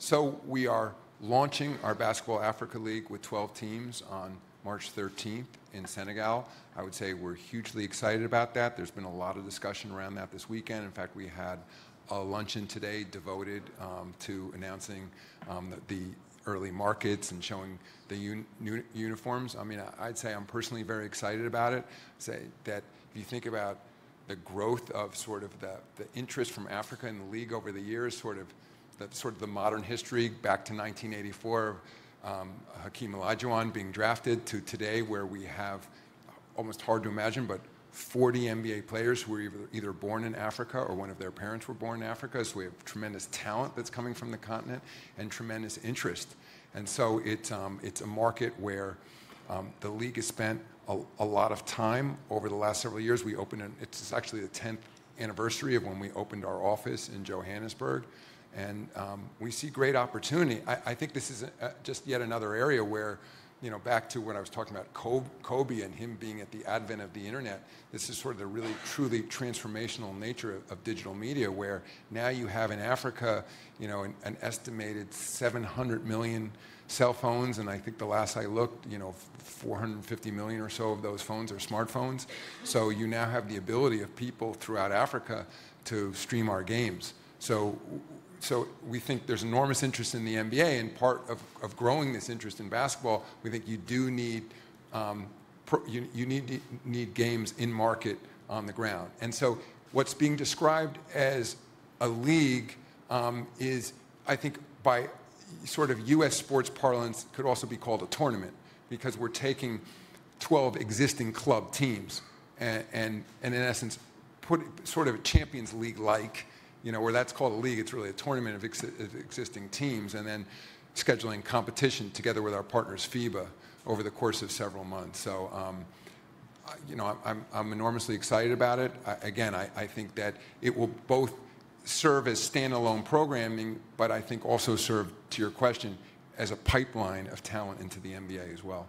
So we are launching our Basketball Africa League with 12 teams on March 13th in Senegal. I would say we're hugely excited about that. There's been a lot of discussion around that this weekend. In fact, we had a luncheon today devoted um, to announcing um, the early markets and showing the new uniforms. I mean, I'd say I'm personally very excited about it. Say that if you think about the growth of sort of the, the interest from Africa in the league over the years, sort of the modern history back to 1984, um, Hakeem Olajuwon being drafted to today, where we have almost hard to imagine, but 40 NBA players who were either born in Africa or one of their parents were born in Africa. So we have tremendous talent that's coming from the continent and tremendous interest. And so um, it's a market where um, the league has spent a lot of time over the last several years. We opened it. It's actually the 10th anniversary of when we opened our office in Johannesburg, and um, we see great opportunity. I think this is just yet another area where, you know, back to when I was talking about Kobe and him being at the advent of the internet, this is sort of the really, truly transformational nature of digital media, where now you have in Africa, you know, an estimated 700 million cell phones, and I think the last I looked, you know, 450 million or so of those phones are smartphones. So you now have the ability of people throughout Africa to stream our games. So so we think there's enormous interest in the NBA, and part of of growing this interest in basketball, we think you do need um you need need games in market on the ground. And so what's being described as a league is, I think, by sort of U.S. sports parlance, could also be called a tournament, because we're taking 12 existing club teams and and in essence, put sort of a Champions League-like, you know, where that's called a league, it's really a tournament of existing teams, and then scheduling competition together with our partners, FIBA, over the course of several months. So, um, you know, I'm enormously excited about it. Again, I think that it will both serve as standalone programming, but I think also serve, to your question, as a pipeline of talent into the NBA as well.